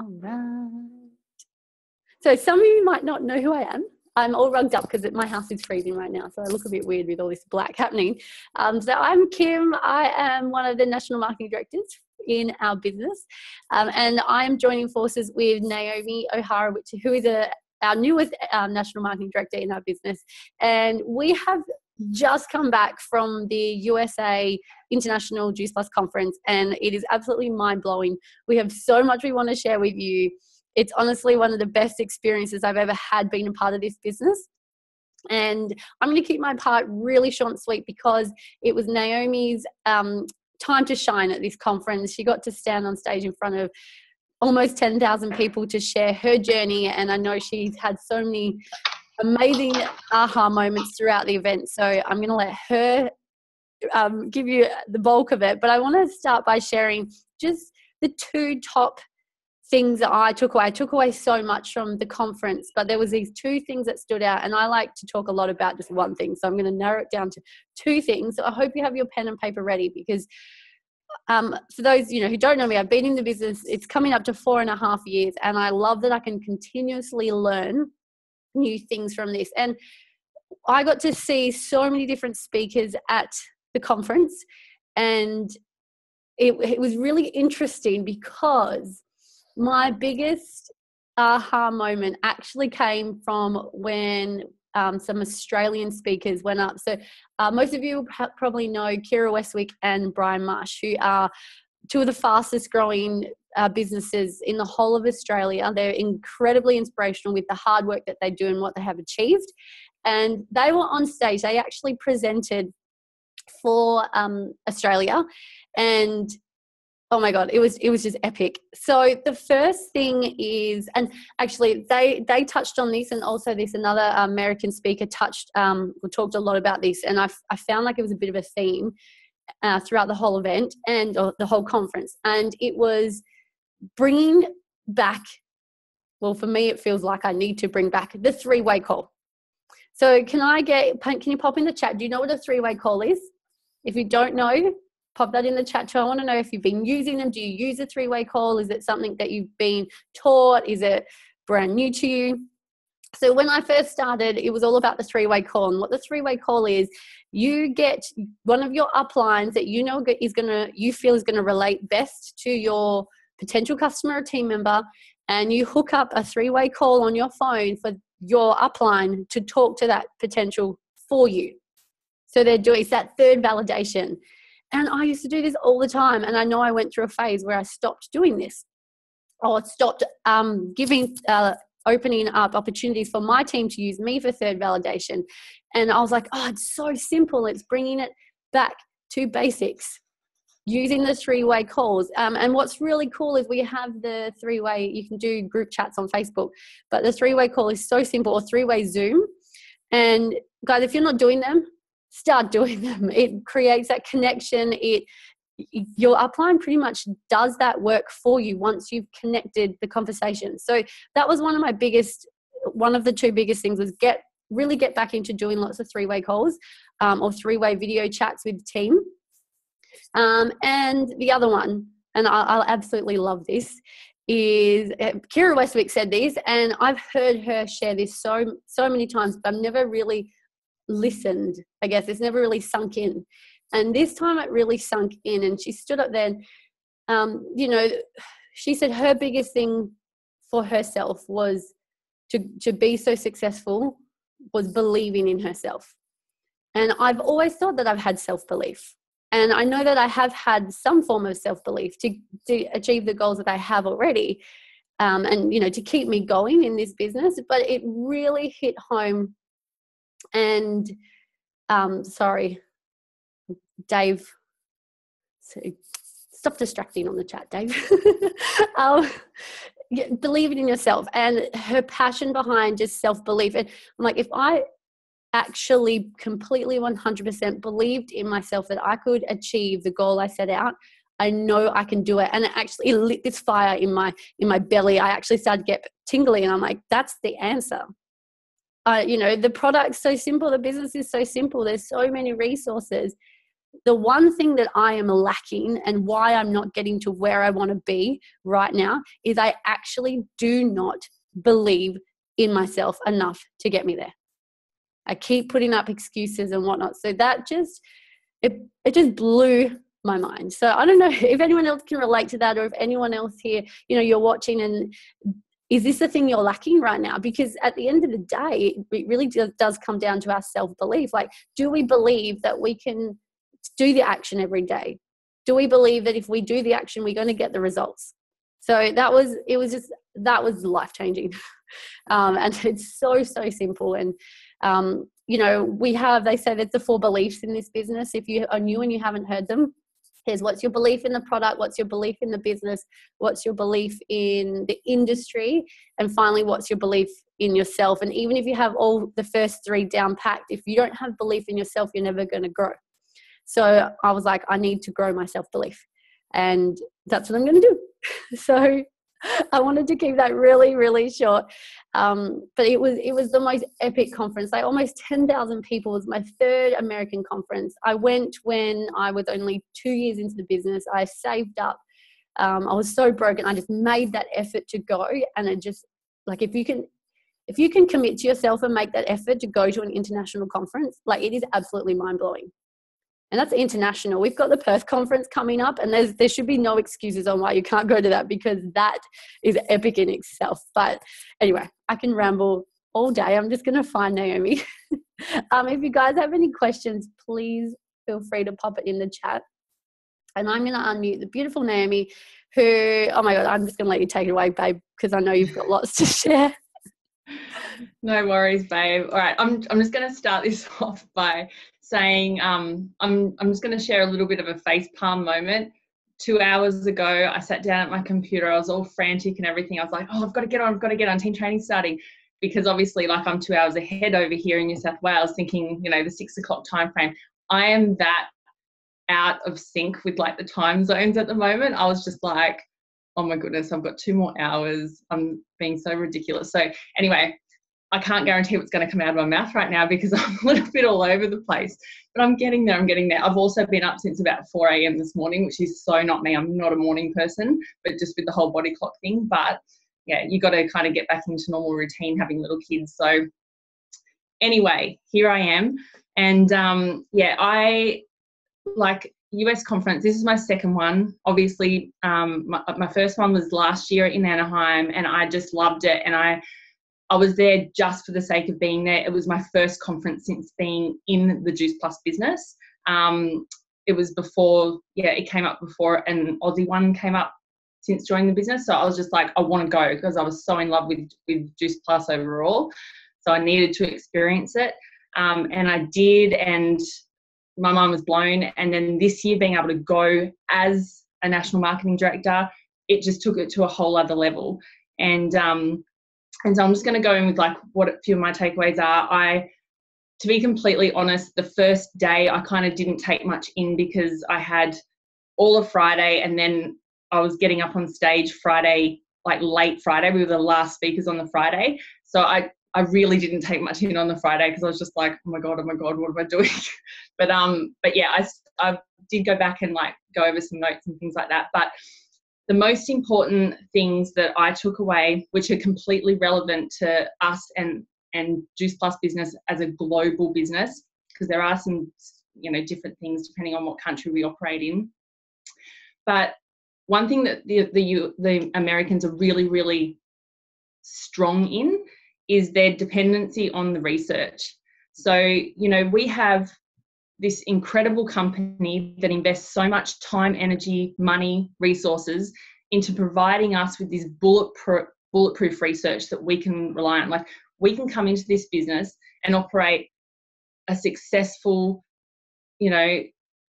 All right. So some of you might not know who I am. I'm all rugged up because my house is freezing right now, so I look a bit weird with all this black happening. Um, so I'm Kim. I am one of the national marketing directors in our business, um, and I'm joining forces with Naomi O'Hara, which who is a our newest um, national marketing director in our business, and we have just come back from the USA International Juice Plus Conference, and it is absolutely mind blowing. We have so much we want to share with you. It's honestly one of the best experiences I've ever had being a part of this business. And I'm going to keep my part really short and sweet because it was Naomi's um, time to shine at this conference. She got to stand on stage in front of almost 10,000 people to share her journey. And I know she's had so many amazing aha moments throughout the event. So I'm going to let her um, give you the bulk of it. But I want to start by sharing just the two top things that I took away. I took away so much from the conference, but there was these two things that stood out, and I like to talk a lot about just one thing. So I'm going to narrow it down to two things. So I hope you have your pen and paper ready because. Um, for those you know who don't know me, I've been in the business. It's coming up to four and a half years, and I love that I can continuously learn new things from this. And I got to see so many different speakers at the conference, and it, it was really interesting because my biggest aha moment actually came from when um, some Australian speakers went up. So, uh, most of you probably know Kira Westwick and Brian Marsh, who are two of the fastest growing uh, businesses in the whole of Australia. They're incredibly inspirational with the hard work that they do and what they have achieved. And they were on stage, they actually presented for um, Australia. And oh my god it was it was just epic so the first thing is and actually they they touched on this and also this another american speaker touched um talked a lot about this and i i found like it was a bit of a theme uh, throughout the whole event and the whole conference and it was bringing back, well, for me, it feels like I need to bring back the three way call. So, can I get, can you pop in the chat? Do you know what a three way call is? If you don't know, pop that in the chat too. I want to know if you've been using them. Do you use a three way call? Is it something that you've been taught? Is it brand new to you? So when I first started, it was all about the three-way call. And what the three-way call is, you get one of your uplines that you know is gonna, you feel is gonna relate best to your potential customer or team member and you hook up a three way call on your phone for your upline to talk to that potential for you. So they're doing it's that third validation. And I used to do this all the time. And I know I went through a phase where I stopped doing this or stopped um, giving, uh, opening up opportunities for my team to use me for third validation. And I was like, oh, it's so simple. It's bringing it back to basics using the three way calls. Um, and what's really cool is we have the three way, you can do group chats on Facebook, but the three way call is so simple, or three way Zoom. And guys, if you're not doing them, start doing them. It creates that connection. It your upline pretty much does that work for you once you've connected the conversation. So that was one of my biggest, one of the two biggest things was get really get back into doing lots of three way calls um, or three way video chats with team um, and the other one, and I'll, I'll absolutely love this, is uh, Kira Westwick said this, and I've heard her share this so so many times, but I've never really listened. I guess it's never really sunk in, and this time it really sunk in. And she stood up there, um, you know, she said her biggest thing for herself was to to be so successful was believing in herself. And I've always thought that I've had self belief. And I know that I have had some form of self belief to, to achieve the goals that I have already. Um, and you know to keep me going in this business but it really hit home and um, sorry dave so stop distracting on the chat dave um, believe in yourself and her passion behind just self-belief and i'm like if i actually completely 100% believed in myself that I could achieve the goal I set out. I know I can do it. And it actually lit this fire in my in my belly. I actually started to get tingly and I'm like, that's the answer. Uh, you know, the product's so simple, the business is so simple, there's so many resources. The one thing that I am lacking and why I'm not getting to where I want to be right now is I actually do not believe in myself enough to get me there. I keep putting up excuses and whatnot. So that just it it just blew my mind. So I don't know if anyone else can relate to that or if anyone else here, you know, you're watching and is this the thing you're lacking right now? Because at the end of the day, it really does come down to our self belief. Like, do we believe that we can do the action every day? Do we believe that if we do the action, we're going to get the results? So that was, it was just, that was life changing. um, and it's so, so simple. And, um, you know, we have, they say there's the four beliefs in this business. If you are new and you haven't heard them, here's what's your belief in the product, what's your belief in the business, what's your belief in the industry, and finally, what's your belief in yourself. And even if you have all the first three down packed, if you don't have belief in yourself, you're never going to grow. So I was like, I need to grow my self belief. And that's what I'm going to do. so I wanted to keep that really, really short. Um, but it was it was the most epic conference. Like almost ten thousand people. It was my third American conference. I went when I was only two years into the business. I saved up. Um, I was so broken. I just made that effort to go, and it just like if you can if you can commit to yourself and make that effort to go to an international conference, like it is absolutely mind blowing and that's international. We've got the Perth conference coming up, and there's there should be no excuses on why you can't go to that because that is epic in itself. But anyway, I can ramble all day. I'm just going to find Naomi. um, if you guys have any questions, please feel free to pop it in the chat. And I'm going to unmute the beautiful Naomi, who oh my god, I'm just going to let you take it away, babe, because I know you've got lots to share. No worries, babe. All right, I'm I'm just going to start this off by saying um, I'm, I'm just going to share a little bit of a face palm moment. Two hours ago, I sat down at my computer. I was all frantic and everything. I was like, oh, I've got to get on. I've got to get on. Team training starting. Because obviously, like I'm two hours ahead over here in New South Wales, thinking, you know, the six o'clock time frame. I am that out of sync with like the time zones at the moment. I was just like, oh my goodness, I've got two more hours. I'm being so ridiculous. So, anyway, I can't guarantee what's going to come out of my mouth right now because I'm a little bit all over the place. But I'm getting there. I'm getting there. I've also been up since about 4 a.m. this morning, which is so not me. I'm not a morning person, but just with the whole body clock thing. But yeah, you got to kind of get back into normal routine having little kids. So anyway, here I am. And um, yeah, I like US conference. This is my second one. Obviously, um, my, my first one was last year in Anaheim, and I just loved it. And I I was there just for the sake of being there. It was my first conference since being in the Juice Plus business. Um, it was before, yeah, it came up before an Aussie one came up since joining the business. So I was just like, I want to go because I was so in love with, with Juice Plus overall. So I needed to experience it. Um, and I did, and my mind was blown. And then this year, being able to go as a national marketing director, it just took it to a whole other level. And um, and so I'm just going to go in with like what a few of my takeaways are. I, to be completely honest, the first day I kind of didn't take much in because I had all of Friday and then I was getting up on stage Friday, like late Friday. We were the last speakers on the Friday. So I, I really didn't take much in on the Friday because I was just like, oh my God, oh my God, what am I doing? but, um, but yeah, I, I did go back and like go over some notes and things like that. But the most important things that I took away, which are completely relevant to us and and Juice Plus business as a global business, because there are some you know different things depending on what country we operate in. But one thing that the the, the Americans are really really strong in is their dependency on the research. So you know we have this incredible company that invests so much time, energy, money, resources into providing us with this bulletproof, bulletproof research that we can rely on. Like we can come into this business and operate a successful, you know,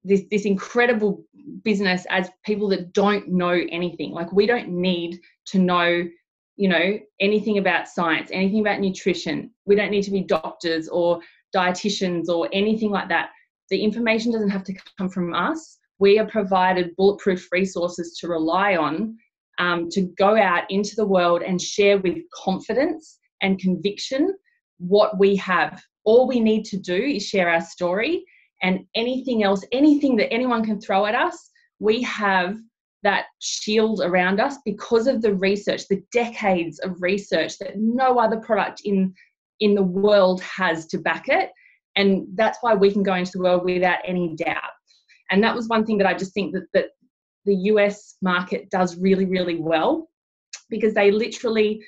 this this incredible business as people that don't know anything. Like we don't need to know, you know, anything about science, anything about nutrition. We don't need to be doctors or dietitians or anything like that the information doesn't have to come from us. We are provided bulletproof resources to rely on um, to go out into the world and share with confidence and conviction what we have. All we need to do is share our story and anything else, anything that anyone can throw at us, we have that shield around us because of the research, the decades of research that no other product in in the world has to back it. And that's why we can go into the world without any doubt. And that was one thing that I just think that, that the US market does really, really well because they literally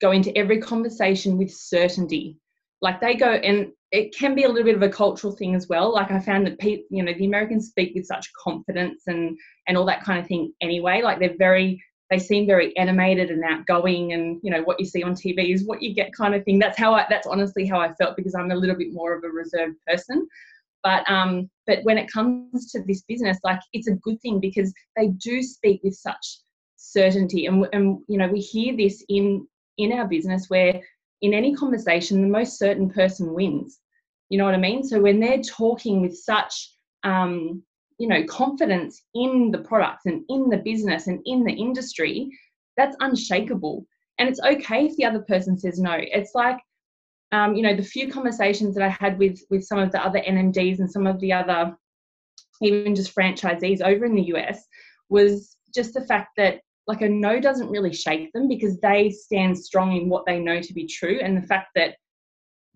go into every conversation with certainty. Like they go, and it can be a little bit of a cultural thing as well. Like I found that people, you know, the Americans speak with such confidence and and all that kind of thing. Anyway, like they're very, they seem very animated and outgoing, and you know what you see on TV is what you get, kind of thing. That's how I. That's honestly how I felt because I'm a little bit more of a reserved person. But um, but when it comes to this business, like it's a good thing because they do speak with such certainty, and and you know we hear this in in our business where in any conversation the most certain person wins you know what i mean so when they're talking with such um, you know confidence in the products and in the business and in the industry that's unshakable. And it's okay if the other person says no. It's like um, you know the few conversations that i had with with some of the other nmds and some of the other even just franchisees over in the us was just the fact that like a no doesn't really shake them because they stand strong in what they know to be true. And the fact that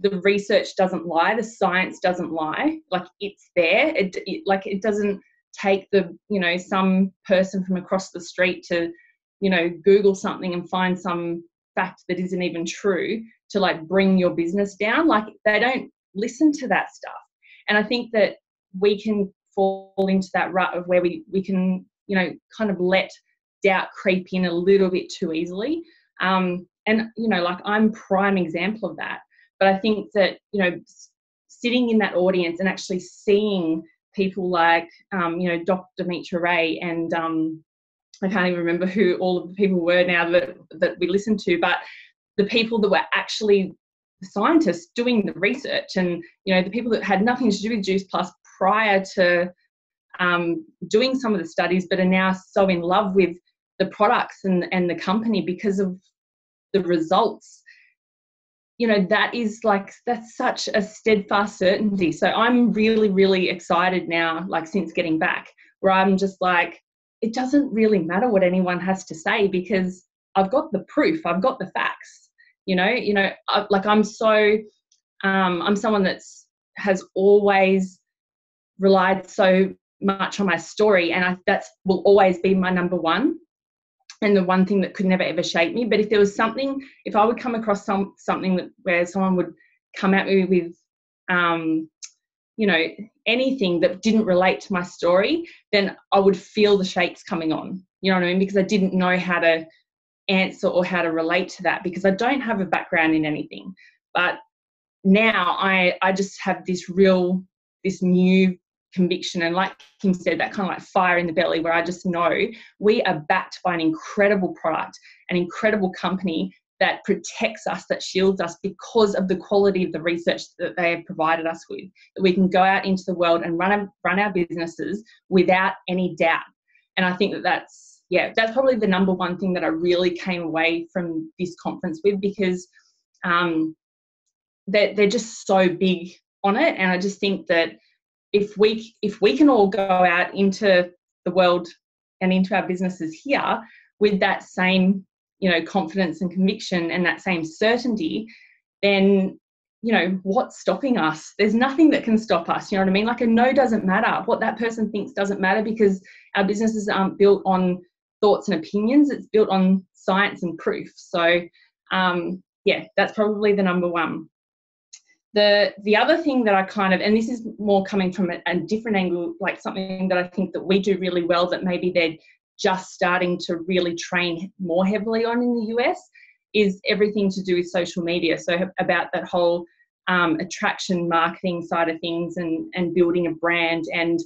the research doesn't lie the science doesn't lie like it's there it, it, like it doesn't take the you know some person from across the street to you know google something and find some fact that isn't even true to like bring your business down like they don't listen to that stuff and i think that we can fall into that rut of where we we can you know kind of let doubt creep in a little bit too easily. Um, and, you know, like I'm prime example of that. But I think that, you know, sitting in that audience and actually seeing people like, um, you know, Dr. Mitra Ray and um, I can't even remember who all of the people were now that, that we listened to, but the people that were actually scientists doing the research and, you know, the people that had nothing to do with Juice Plus prior to um, doing some of the studies, but are now so in love with the products and, and the company because of the results you know that is like that's such a steadfast certainty. So i'm really really excited now like since getting back where i'm just like it doesn't really matter what anyone has to say because i've got the proof i've got the facts you know you know I, like i'm so um, i'm someone that's has always relied so much on my story and I, that's will always be my number one and the one thing that could never ever shake me. But if there was something, if I would come across some something that where someone would come at me with, um, you know, anything that didn't relate to my story, then I would feel the shakes coming on. You know what I mean? Because I didn't know how to answer or how to relate to that because I don't have a background in anything. But now I I just have this real this new conviction and like Kim said, that kind of like fire in the belly where I just know we are backed by an incredible product, an incredible company that protects us, that shields us because of the quality of the research that they have provided us with. That we can go out into the world and run run our businesses without any doubt. And I think that that's yeah, that's probably the number one thing that I really came away from this conference with because um, they're, they're just so big on it. And I just think that if we if we can all go out into the world and into our businesses here with that same you know confidence and conviction and that same certainty then you know what's stopping us? There's nothing that can stop us you know what i mean? Like a no doesn't matter. What that person thinks doesn't matter because our businesses aren't built on thoughts and opinions. It's built on science and proof. So um, yeah that's probably the number one the the other thing that I kind of and this is more coming from a, a, different angle, like something that I think that we do really well that maybe they're just starting to really train more heavily on in the US is everything to do with social media. So about that whole um, attraction marketing side of things and and building a brand and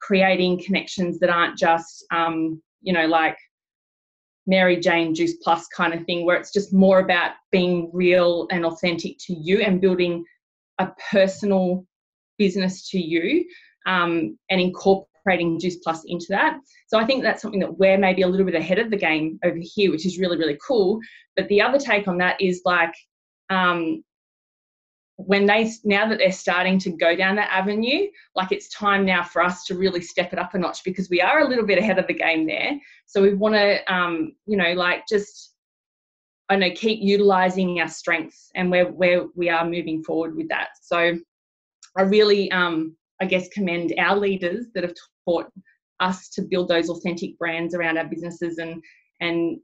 creating connections that aren't just um, you know like Mary Jane Juice Plus kind of thing, where it's just more about being real and authentic to you and building a personal business to you um, and incorporating Juice Plus into that. So I think that's something that we're maybe a little bit ahead of the game over here, which is really, really cool. But the other take on that is like, um, when they now that they're starting to go down that avenue like it's time now for us to really step it up a notch because we are a little bit ahead of the game there so we want to um, you know like just I know keep utilizing our strengths and where where we are moving forward with that. So I really um, I guess commend our leaders that have taught us to build those authentic brands around our businesses and and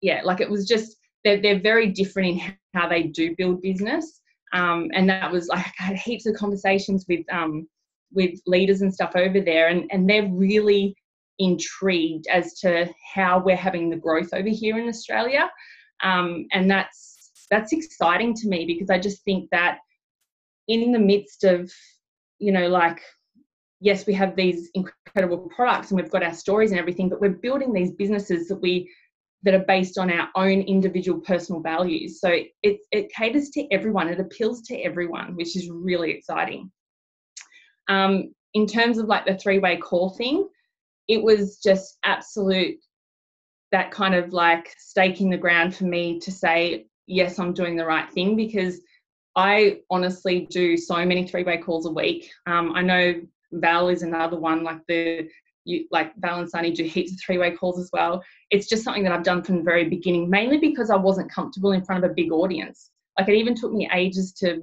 yeah like it was just they're, they're very different in how they do build business um, and that was like I had heaps of conversations with um, with leaders and stuff over there and and they're really intrigued as to how we're having the growth over here in Australia um, and that's that's exciting to me because I just think that in the midst of you know like yes we have these incredible products and we've got our stories and everything but we're building these businesses that we that are based on our own individual personal values. So it, it caters to everyone. It appeals to everyone which is really exciting. Um, in terms of like the three-way call thing it was just absolute that kind of like staking the ground for me to say, yes, I'm doing the right thing because I honestly do so many three way calls a week. Um, I know Val is another one, like the you, like Val and Sunny do heaps of three way calls as well. It's just something that I've done from the very beginning, mainly because I wasn't comfortable in front of a big audience. Like it even took me ages to,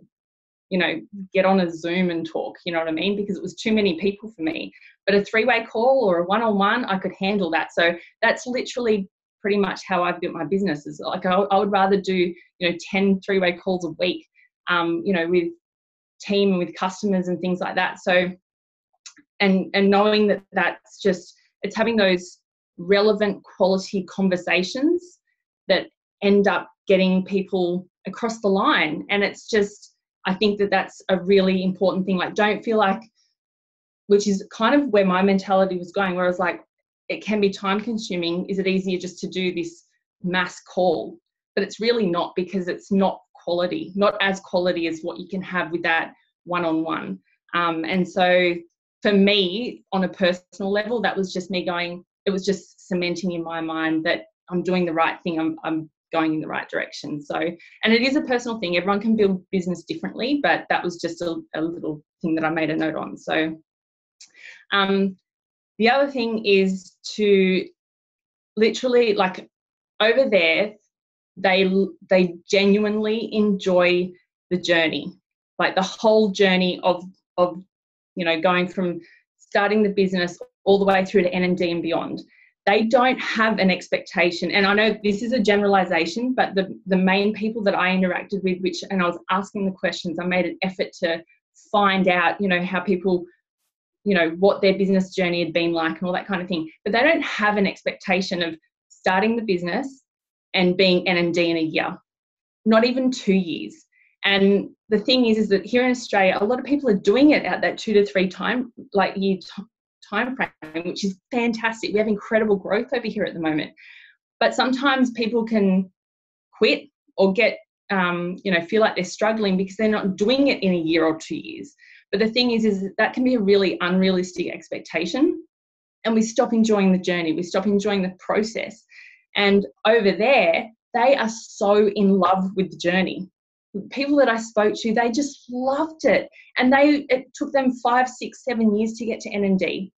you know, get on a Zoom and talk, you know what I mean? Because it was too many people for me. But a three way call or a one on one, I could handle that. So that's literally pretty much how I've built my business. Is like I, I would rather do you know 10 three way calls a week, um, you know, with team and with customers and things like that. So and and knowing that that's just it's having those relevant quality conversations that end up getting people across the line and it's just i think that that's a really important thing like don't feel like which is kind of where my mentality was going, where I was like, it can be time consuming. Is it easier just to do this mass call? But it's really not because it's not quality, not as quality as what you can have with that one on one. And so for me, on a personal level, that was just me going, it was just cementing in my mind that I'm doing the right thing. I'm, I'm going in the right direction. So, and it is a personal thing. Everyone can build business differently, but that was just a, a little thing that I made a note on. So, um, the other thing is to literally like over there, they they genuinely enjoy the journey, like the whole journey of of you know going from starting the business all the way through to NMD and beyond. They don't have an expectation, and I know this is a generalization, but the the main people that I interacted with, which and I was asking the questions, I made an effort to find out, you know, how people you know what their business journey had been like and all that kind of thing. But they don't have an expectation of starting the business and being NMD in a year not even two years. And the thing is is that here in australia a lot of people are doing it at that two to three time like year time frame which is fantastic we have incredible growth over here at the moment but sometimes people can quit or get um, you know feel like they're struggling because they're not doing it in a year or two years but the thing is, is that can be a really unrealistic expectation. And we stop enjoying the journey, we stop enjoying the process. And over there, they are so in love with the journey. People that I spoke to, they just loved it. And they it took them five, six, seven years to get to NMD.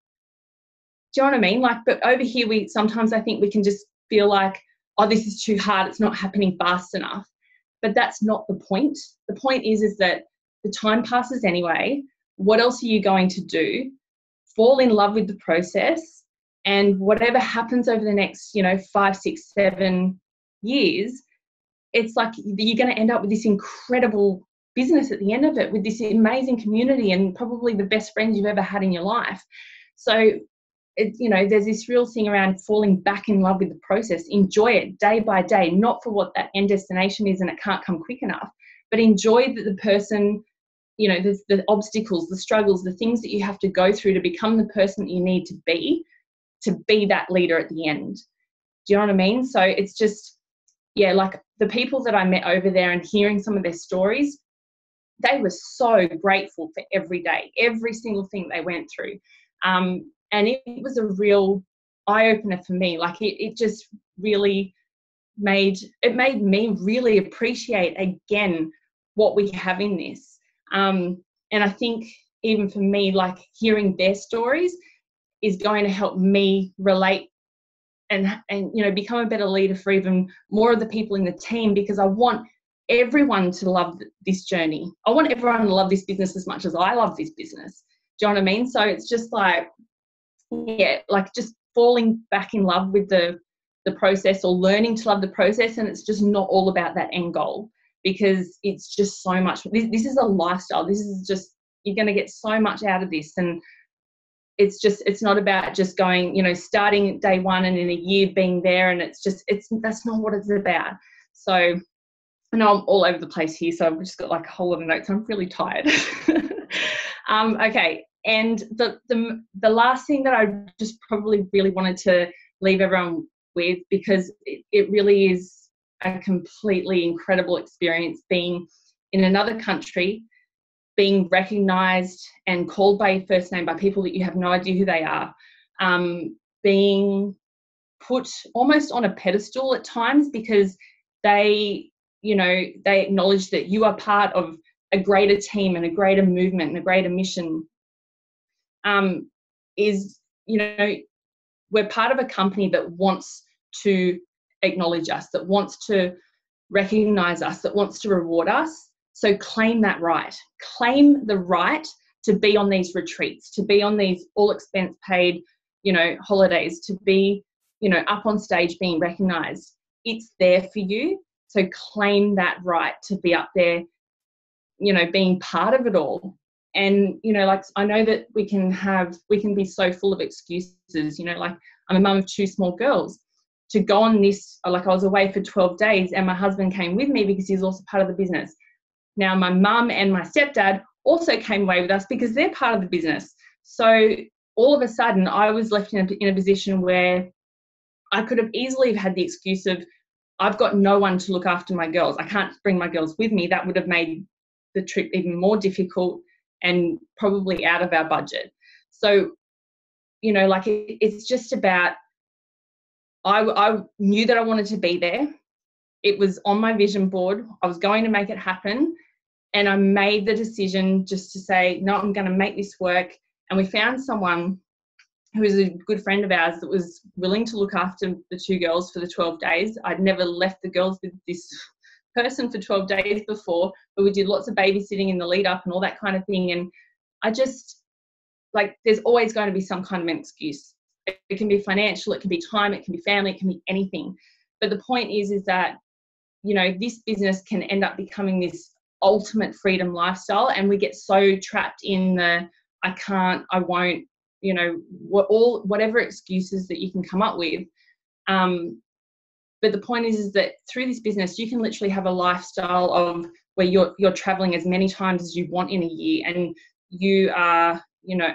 Do you know what I mean? Like, but over here, we sometimes I think we can just feel like, oh, this is too hard, it's not happening fast enough. But that's not the point. The point is, is that the time passes anyway. What else are you going to do? Fall in love with the process, and whatever happens over the next, you know, five, six, seven years, it's like you're going to end up with this incredible business at the end of it, with this amazing community and probably the best friends you've ever had in your life. So it, you know, there's this real thing around falling back in love with the process. Enjoy it day by day, not for what that end destination is and it can't come quick enough, but enjoy that the person you know the, the obstacles the struggles the things that you have to go through to become the person that you need to be to be that leader at the end. Do you know what i mean? So it's just yeah like the people that i met over there and hearing some of their stories they were so grateful for every day every single thing they went through. Um, and it, was a real eye-opener for me like it, it just really made it made me really appreciate again what we have in this. Um, and I think even for me, like hearing their stories is going to help me relate and and you know become a better leader for even more of the people in the team because I want everyone to love this journey. I want everyone to love this business as much as I love this business. Do you know what I mean? So it's just like, yeah, like just falling back in love with the the process or learning to love the process, and it's just not all about that end goal because it's just so much. This, this is a lifestyle. This is just you're going to get so much out of this, and it's just it's not about just going, you know, starting day one and in a year being there, and it's just it's that's not what it's about. So I know I'm all over the place here, so I've just got like a whole lot of notes. I'm really tired. um, okay, and the, the the last thing that I just probably really wanted to leave everyone with because it, it really is a completely incredible experience being in another country, being recognised and called by your first name by people that you have no idea who they are, um, being put almost on a pedestal at times because they you know they acknowledge that you are part of a greater team and a greater movement and a greater mission um, is you know we're part of a company that wants to acknowledge us that wants to recognize us that wants to reward us. So claim that right. Claim the right to be on these retreats to be on these all expense paid you know holidays to be you know up on stage being recognized. It's there for you. So claim that right to be up there, you know, being part of it all. And, you know, like I know that we can have, we can be so full of excuses, you know, like I'm a mum of two small girls. To go on this, like I was away for 12 days and my husband came with me because he's also part of the business. Now, my mum and my stepdad also came away with us because they're part of the business. So all of a sudden, I was left in a, in a position where I could have easily had the excuse of, I've got no one to look after my girls. I can't bring my girls with me. That would have made the trip even more difficult and probably out of our budget. So, you know, like it, it's just about, I, I knew that I wanted to be there. It was on my vision board. I was going to make it happen. And I made the decision just to say, no, I'm going to make this work. And we found someone who was a good friend of ours that was willing to look after the two girls for the 12 days. I'd never left the girls with this person for 12 days before, but we did lots of babysitting in the lead up and all that kind of thing. And I just, like, there's always going to be some kind of an excuse. It can be financial, it can be time, it can be family, it can be anything. But the point is, is that, you know, this business can end up becoming this ultimate freedom lifestyle. And we get so trapped in the, I can't, I won't, you know what all whatever excuses that you can come up with um, but the point is, is that through this business you can literally have a lifestyle of where you're you're traveling as many times as you want in a year and you are you know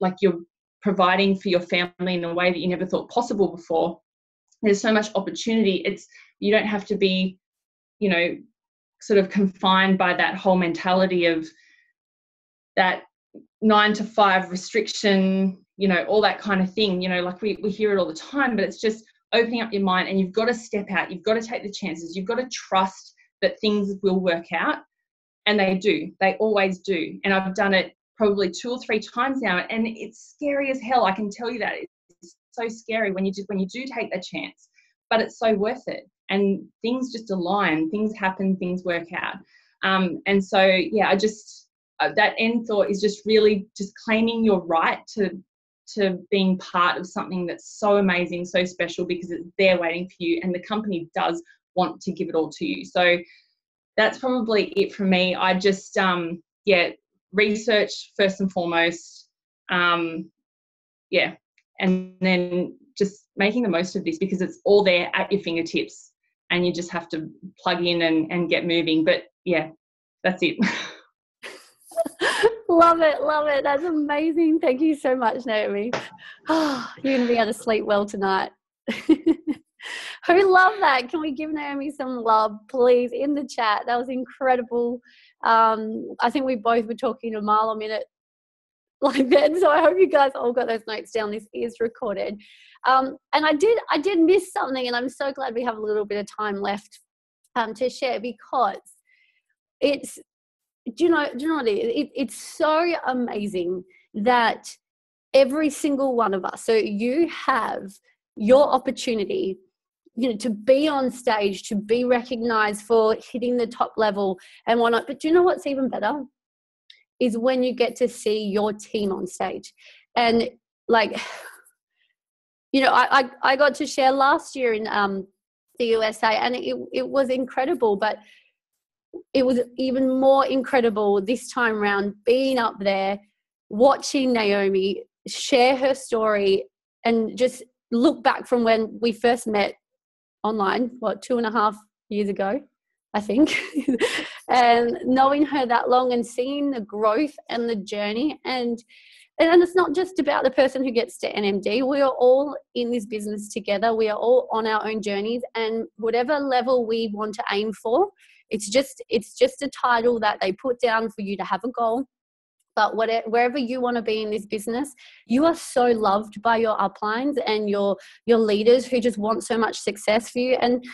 like you're providing for your family in a way that you never thought possible before there's so much opportunity it's you don't have to be you know sort of confined by that whole mentality of that nine to five restriction, you know, all that kind of thing. You know, like we, we hear it all the time, but it's just opening up your mind and you've got to step out. You've got to take the chances. You've got to trust that things will work out. And they do. They always do. And I've done it probably two or three times now. And it's scary as hell. I can tell you that. It's so scary when you just when you do take the chance. But it's so worth it. And things just align, things happen, things work out. Um, and so yeah, I just uh, that end thought is just really just claiming your right to to being part of something that's so amazing, so special because it's there waiting for you, and the company does want to give it all to you. So that's probably it for me. I just um yeah research first and foremost, um yeah, and then just making the most of this because it's all there at your fingertips, and you just have to plug in and and get moving. But yeah, that's it. love it, love it. That's amazing. Thank you so much, Naomi. Oh, you're gonna be able to sleep well tonight. Who love that? Can we give Naomi some love, please, in the chat? That was incredible. Um, I think we both were talking a mile a minute like that. So I hope you guys all got those notes down. This is recorded. Um, and I did I did miss something, and I'm so glad we have a little bit of time left um, to share because it's do you know do you know what it is? It, it's so amazing that every single one of us so you have your opportunity you know to be on stage to be recognized for hitting the top level and whatnot. But do you know what's even better? Is when you get to see your team on stage. And like you know i i, I got to share last year in um the usa and it, it was incredible but it was even more incredible this time around being up there watching naomi share her story and just look back from when we first met online, what, two and a half years ago, I think, and knowing her that long and seeing the growth and the journey and and it's not just about the person who gets to NMD. We are all in this business together. We are all on our own journeys, and whatever level we want to aim for, it's just it's just a title that they put down for you to have a goal. But whatever, wherever you want to be in this business you are so loved by your uplines and your your leaders who just want so much success for you. And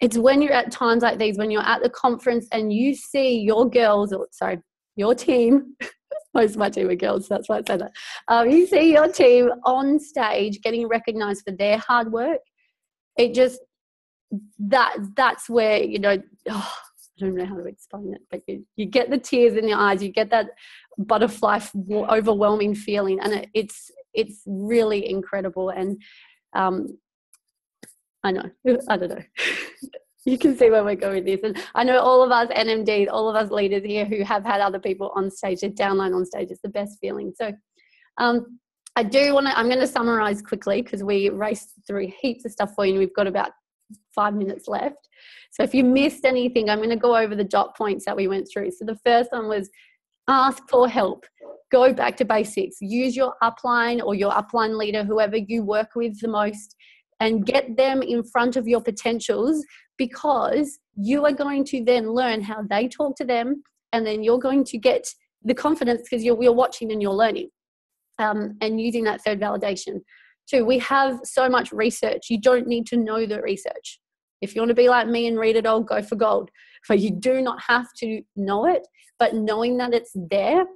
it's when you're at times like these when you're at the conference and you see your girls or sorry your team most of my team are girls that's why i said that. Um, you see your team on stage getting recognized for their hard work it just that that's where you know oh, I don't know how to explain it, but you, you get the tears in your eyes, you get that butterfly overwhelming feeling and it, it's it's really incredible and um i know i don't know. You can see where we're going with this and i know all of us nmd all of us leaders here who have had other people on stage a downline on stage is the best feeling. So um i do want to i'm going to summarize quickly because we raced through heaps of stuff for you and we've got about five minutes left. So if you missed anything i'm going to go over the dot points that we went through. So the first one was ask for help. Go back to basics. Use your upline or your upline leader whoever you work with the most and get them in front of your potentials because you are going to then learn how they talk to them and then you're going to get the confidence because you're, you're watching and you're learning um, and using that third validation two we have so much research. You don't need to know the research. If you want to be like me and read it all go for gold. But you do not have to know it but knowing that it's there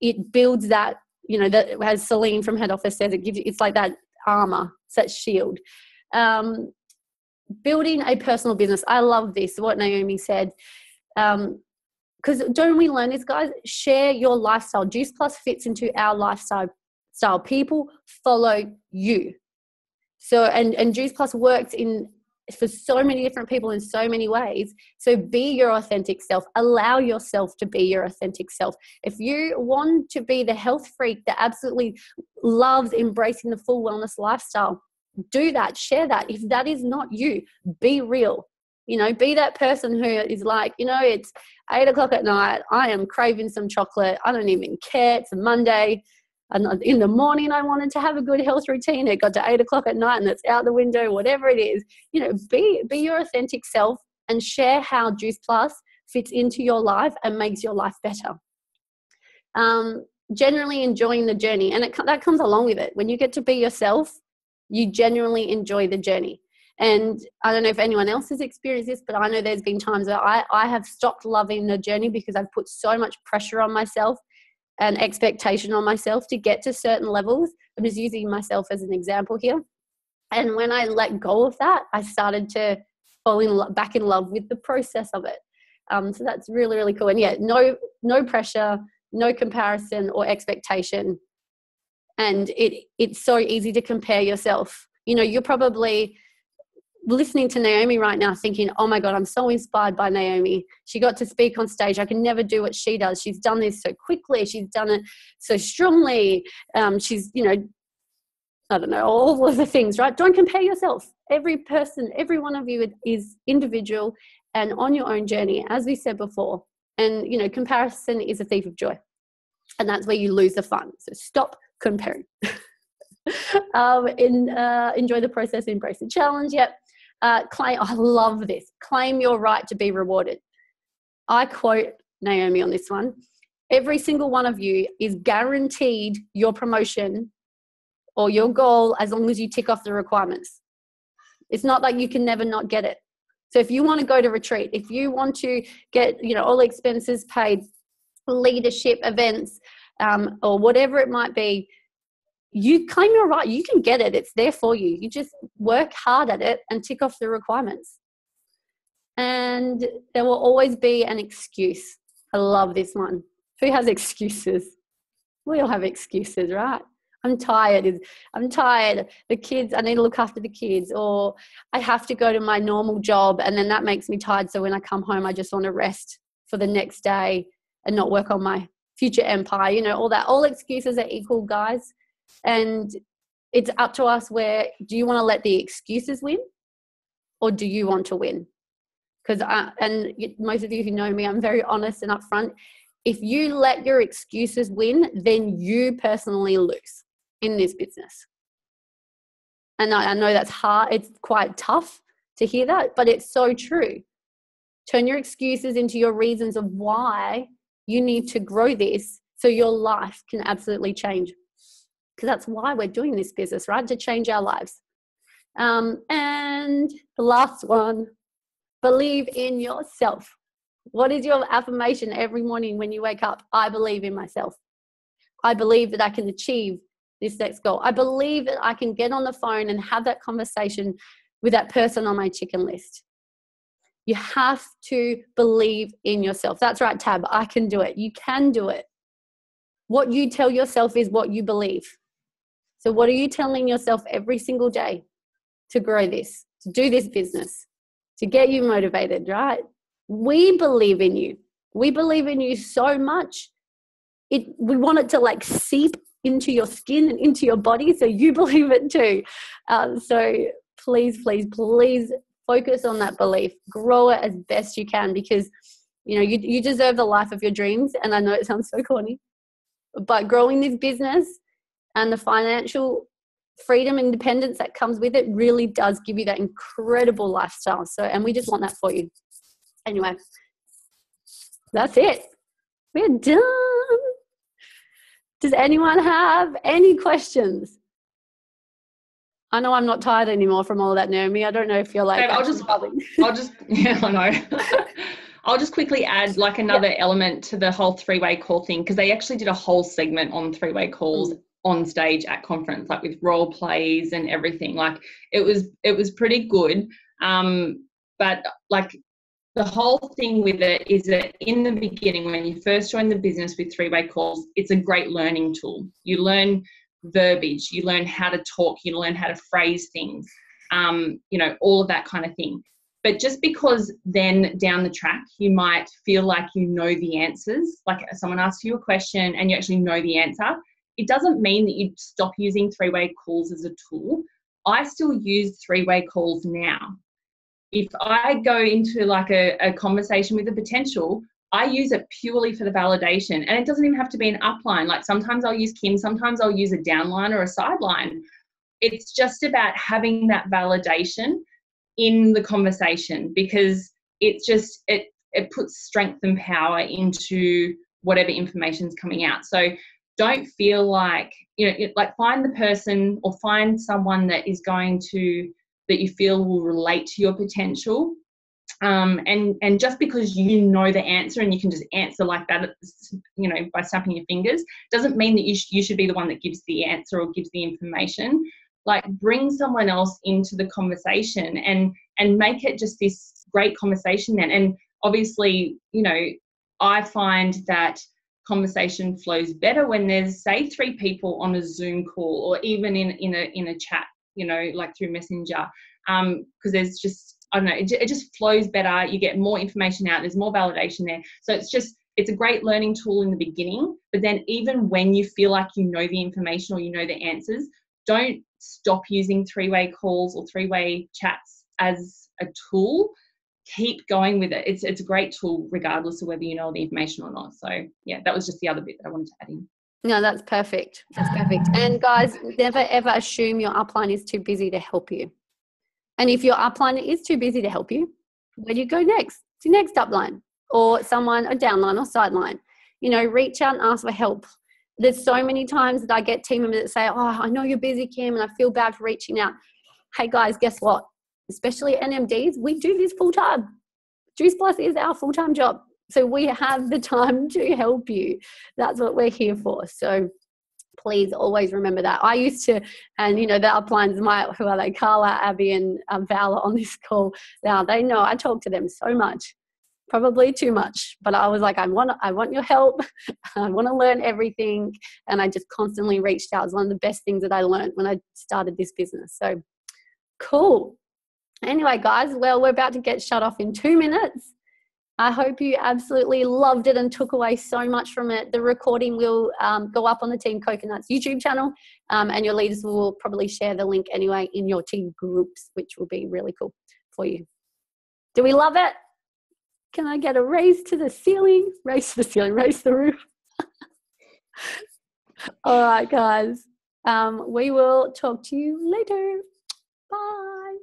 it builds that you know that as celine from head office says it gives you it's like that armor it's that shield. Um, building a personal business i love this what naomi said. Because um, don't we learn this guys? Share your lifestyle. Juice plus fits into our lifestyle style people follow you so and and juice plus works in for so many different people in so many ways. So be your authentic self. Allow yourself to be your authentic self. If you want to be the health freak that absolutely loves embracing the full wellness lifestyle, do that, share that. If that is not you, be real. You know, be that person who is like, you know, it's eight o'clock at night. I am craving some chocolate. I don't even care. It's a Monday and in the morning I wanted to have a good health routine. It got to eight o'clock at night and it's out the window, whatever it is. You know, be be your authentic self and share how Juice Plus fits into your life and makes your life better. Um, generally enjoying the journey, and it, that comes along with it. When you get to be yourself, you genuinely enjoy the journey. And I don't know if anyone else has experienced this, but I know there's been times where I, I have stopped loving the journey because I've put so much pressure on myself an expectation on myself to get to certain levels. I'm just using myself as an example here. And when I let go of that, I started to fall in lo- back in love with the process of it. Um, so that's really really cool. And yeah, no no pressure, no comparison or expectation. And it it's so easy to compare yourself. You know, you're probably listening to Naomi right now thinking, oh my God, I'm so inspired by Naomi. She got to speak on stage. I can never do what she does. She's done this so quickly. She's done it so strongly. Um, she's, you know, I don't know, all of the things, right? Don't compare yourself. Every person, every one of you is individual and on your own journey, as we said before. And, you know, comparison is a thief of joy. And that's where you lose the fun. So stop comparing. um, in, uh, enjoy the process, embrace the challenge. Yep. Uh, claim, I love this. Claim your right to be rewarded. I quote Naomi on this one. Every single one of you is guaranteed your promotion or your goal as long as you tick off the requirements. It's not like you can never not get it. So if you want to go to retreat, if you want to get, you know, all expenses paid, leadership events, um, or whatever it might be, you claim your right. You can get it. It's there for you. You just work hard at it and tick off the requirements. And there will always be an excuse. I love this one. Who has excuses? We all have excuses, right? I'm tired. I'm tired. The kids, I need to look after the kids, or I have to go to my normal job, and then that makes me tired. So when I come home, I just want to rest for the next day and not work on my future empire. You know, all that. All excuses are equal, guys. And it's up to us where do you want to let the excuses win or do you want to win? Because and most of you who know me, I'm very honest and upfront. If you let your excuses win, then you personally lose in this business. And I, I know that's hard, it's quite tough to hear that, but it's so true. Turn your excuses into your reasons of why you need to grow this so your life can absolutely change because that's why we're doing this business, right? To change our lives. Um, and the last one, believe in yourself. What is your affirmation every morning when you wake up? I believe in myself. I believe that I can achieve this next goal. I believe that I can get on the phone and have that conversation with that person on my chicken list. You have to believe in yourself. That's right, Tab. I can do it. You can do it. What you tell yourself is what you believe. So, what are you telling yourself every single day to grow this, to do this business, to get you motivated, right? We believe in you. We believe in you so much. It, we want it to like seep into your skin and into your body so you believe it too. Uh, so, please, please, please focus on that belief. Grow it as best you can because you know you, you deserve the life of your dreams. And I know it sounds so corny, but growing this business and the financial freedom independence that comes with it really does give you that incredible lifestyle so and we just want that for you anyway that's it we're done does anyone have any questions I know I'm not tired anymore from all that, Naomi. I don't know if you're like. I'll just, I'll just, yeah, I know. I'll just quickly add like another yeah. element to the whole three way call thing because they actually did a whole segment on three way calls mm on stage at conference like with role plays and everything. Like it was it was pretty good. Um but like the whole thing with it is that in the beginning when you first join the business with three way calls it's a great learning tool. You learn verbiage you learn how to talk you learn how to phrase things um, you know all of that kind of thing. But just because then down the track you might feel like you know the answers like someone asks you a question and you actually know the answer it doesn't mean that you stop using three way calls as a tool. I still use three way calls now. If I go into like a, a conversation with a potential, I use it purely for the validation. And it doesn't even have to be an upline. Like sometimes I'll use Kim, sometimes I'll use a downline or a sideline. It's just about having that validation in the conversation because it's just it it puts strength and power into whatever information's coming out. So don't feel like you know like find the person or find someone that is going to that you feel will relate to your potential. Um, and and just because you know the answer and you can just answer like that you know by snapping your fingers doesn't mean that you, sh- you should be the one that gives the answer or gives the information. Like bring someone else into the conversation and and make it just this great conversation then. And obviously you know i find that conversation flows better when there's say three people on a zoom call or even in in a in a chat you know like through messenger um because there's just i don't know it, it just flows better you get more information out there's more validation there. So it's just it's a great learning tool in the beginning but then even when you feel like you know the information or you know the answers don't stop using three-way calls or three-way chats as a tool keep going with it. It's it's a great tool regardless of whether you know the information or not. So yeah, that was just the other bit that I wanted to add in. No, that's perfect. That's perfect. And guys, never ever assume your upline is too busy to help you. And if your upline is too busy to help you, where do you go next? To next upline or someone, a downline or sideline. You know, reach out and ask for help. There's so many times that I get team members that say, Oh, I know you're busy, Kim, and I feel bad for reaching out. Hey guys, guess what? Especially NMDs, we do this full time. Juice Plus is our full time job. So we have the time to help you. That's what we're here for. So please always remember that. I used to, and you know, the uplines, my who are they, Carla, Abby, and um, Vala on this call. Now they know I talk to them so much, probably too much. But I was like, I want, I want your help. I want to learn everything, and I just constantly reached out. Was one of the best things that I learned when I started this business. So cool. Anyway, guys, well, we're about to get shut off in two minutes. I hope you absolutely loved it and took away so much from it. The recording will um, go up on the Team Coconuts YouTube channel, um, and your leaders will probably share the link anyway in your team groups, which will be really cool for you. Do we love it? Can I get a raise to the ceiling? Raise to the ceiling, raise the roof. All right, guys. Um, we will talk to you later. Bye.